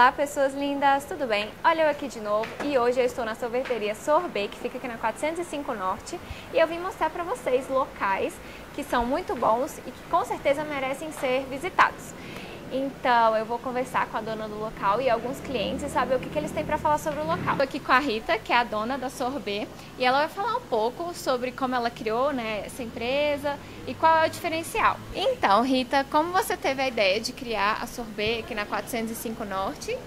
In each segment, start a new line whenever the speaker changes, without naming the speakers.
Olá, pessoas lindas, tudo bem? Olha eu aqui de novo e hoje eu estou na sorveteria Sorbet, que fica aqui na 405 Norte, e eu vim mostrar para vocês locais que são muito bons e que com certeza merecem ser visitados. Então, eu vou conversar com a dona do local e alguns clientes e saber o que, que eles têm para falar sobre o local. Estou aqui com a Rita, que é a dona da Sorbet, e ela vai falar um pouco sobre como ela criou né, essa empresa e qual é o diferencial. Então, Rita, como você teve a ideia de criar a Sorbet aqui na 405 Norte?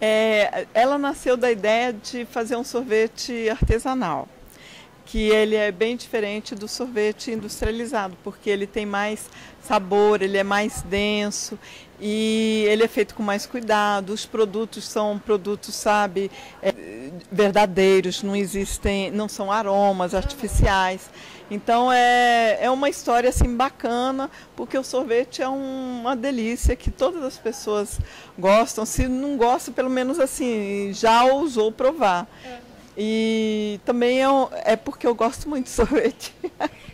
É, ela nasceu da ideia de fazer um sorvete artesanal que ele é bem diferente do sorvete industrializado, porque ele tem mais sabor, ele é mais denso e ele é feito com mais cuidado. Os produtos são produtos, sabe, é, verdadeiros, não existem, não são aromas artificiais. Então é, é uma história assim bacana, porque o sorvete é um, uma delícia que todas as pessoas gostam. Se não gosta, pelo menos assim, já ousou provar. É. E também é, é porque eu gosto muito de sorvete.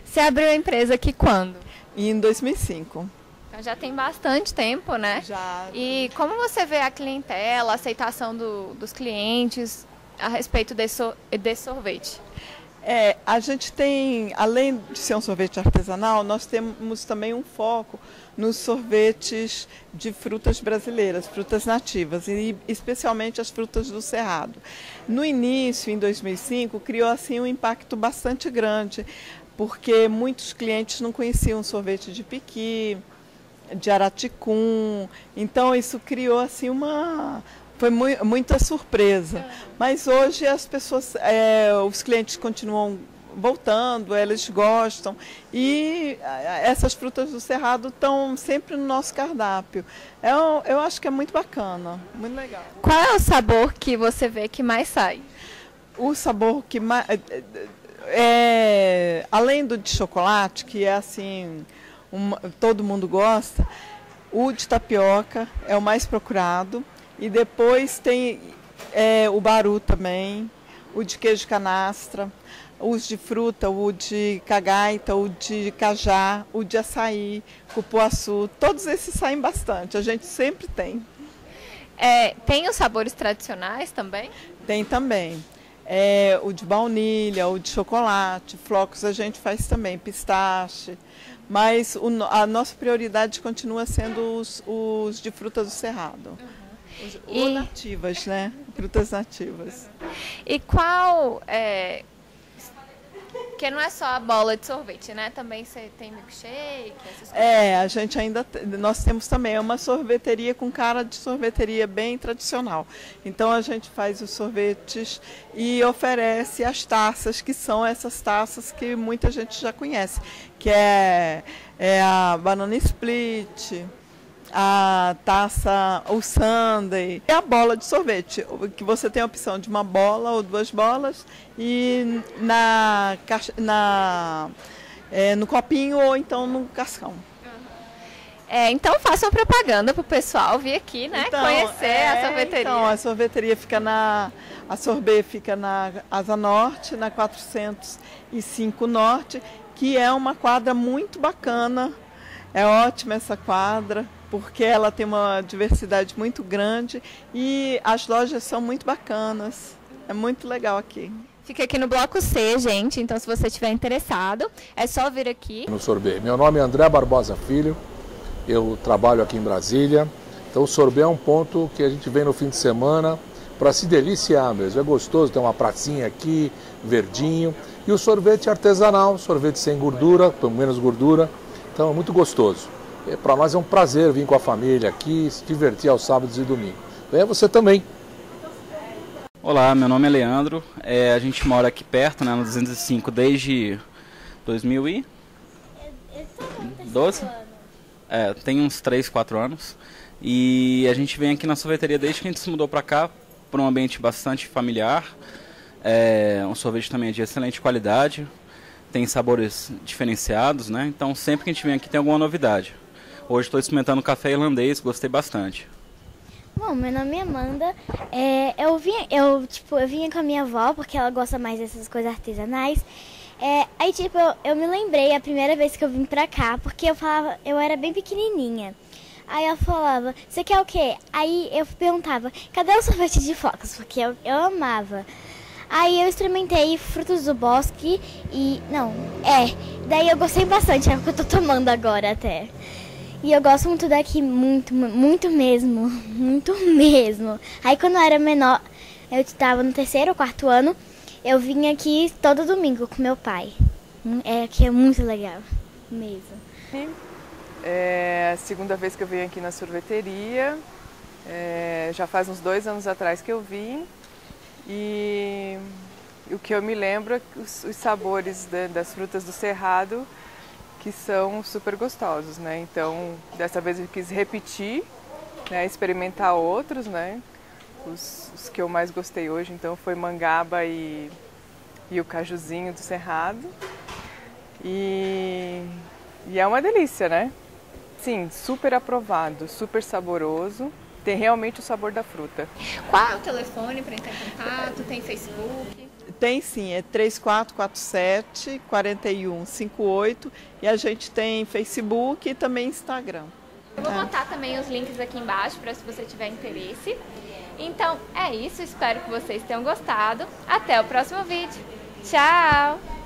Você abriu a empresa aqui quando?
Em 2005.
Então já tem bastante tempo, né?
Já.
E como você vê a clientela, a aceitação do, dos clientes a respeito desse, desse sorvete?
É, a gente tem, além de ser um sorvete artesanal, nós temos também um foco nos sorvetes de frutas brasileiras, frutas nativas, e especialmente as frutas do Cerrado. No início, em 2005, criou assim um impacto bastante grande, porque muitos clientes não conheciam sorvete de piqui, de araticum, então isso criou assim uma foi mu muita surpresa. Mas hoje as pessoas, é, os clientes continuam voltando, eles gostam. E essas frutas do Cerrado estão sempre no nosso cardápio. Eu, eu acho que é muito bacana, muito legal.
Qual é o sabor que você vê que mais sai?
O sabor que mais. É, é, além do de chocolate, que é assim, uma, todo mundo gosta, o de tapioca é o mais procurado. E depois tem é, o baru também, o de queijo canastra, os de fruta, o de cagaita, o de cajá, o de açaí, cupuaçu, todos esses saem bastante, a gente sempre tem.
É, tem os sabores tradicionais também?
Tem também. É, o de baunilha, o de chocolate, flocos a gente faz também, pistache. Mas o, a nossa prioridade continua sendo os, os de fruta do cerrado. Uhum. E... Ou nativas, né? Frutas nativas.
E qual. É... Porque não é só a bola de sorvete, né? Também você tem milkshake, essas coisas.
É, a gente ainda. Nós temos também uma sorveteria com cara de sorveteria bem tradicional. Então a gente faz os sorvetes e oferece as taças, que são essas taças que muita gente já conhece, que é, é a banana split a taça, o sundae e a bola de sorvete, que você tem a opção de uma bola ou duas bolas e na, na é, no copinho ou então no cascão.
É, então façam propaganda para o pessoal vir aqui, né? Então, Conhecer é, a sorveteria.
Então, a sorveteria fica na. A sorbet fica na Asa Norte, na 405 Norte, que é uma quadra muito bacana. É ótima essa quadra porque ela tem uma diversidade muito grande e as lojas são muito bacanas. É muito legal aqui.
Fica aqui no bloco C, gente, então se você estiver interessado, é só vir aqui.
No Sorbet. Meu nome é André Barbosa Filho, eu trabalho aqui em Brasília. Então o Sorbet é um ponto que a gente vem no fim de semana para se deliciar mesmo. É gostoso, tem uma pracinha aqui, verdinho. E o sorvete artesanal, sorvete sem gordura, com menos gordura. Então é muito gostoso. Para nós é um prazer vir com a família aqui, se divertir aos sábados e domingos. Venha você também.
Olá, meu nome é Leandro. É, a gente mora aqui perto, né, no 205, desde 2012. É, tem uns 3, 4 anos. E a gente vem aqui na sorveteria desde que a gente se mudou para cá, para um ambiente bastante familiar. É, um sorvete também de excelente qualidade, tem sabores diferenciados, né? Então sempre que a gente vem aqui tem alguma novidade. Hoje estou experimentando café irlandês, gostei bastante.
Bom, meu nome é Amanda. É, eu, vinha, eu, tipo, eu vinha com a minha avó, porque ela gosta mais dessas coisas artesanais. É, aí, tipo, eu, eu, me lembrei a primeira vez que eu vim pra cá, porque eu falava, eu era bem pequenininha. Aí ela falava, você quer o quê? Aí eu perguntava, cadê o sorvete de flocos? Porque eu, eu amava. Aí eu experimentei frutos do bosque e. Não, é. Daí eu gostei bastante, é o que eu tô tomando agora até. E eu gosto muito daqui, muito, muito mesmo. Muito mesmo. Aí quando eu era menor, eu estava no terceiro ou quarto ano, eu vim aqui todo domingo com meu pai. É que é muito legal, mesmo.
É a segunda vez que eu venho aqui na sorveteria. É, já faz uns dois anos atrás que eu vim. E o que eu me lembro é os, os sabores de, das frutas do cerrado que são super gostosos, né? Então, dessa vez eu quis repetir, né? experimentar outros, né? Os, os, que eu mais gostei hoje, então, foi mangaba e, e o cajuzinho do cerrado. E, e é uma delícia, né? Sim, super aprovado, super saboroso tem realmente o sabor da fruta.
Qual é o telefone para entrar em contato? Tem Facebook?
Tem sim, é 3447 4158 e a gente tem Facebook e também Instagram.
Eu vou é. botar também os links aqui embaixo para se você tiver interesse. Então é isso, espero que vocês tenham gostado. Até o próximo vídeo. Tchau!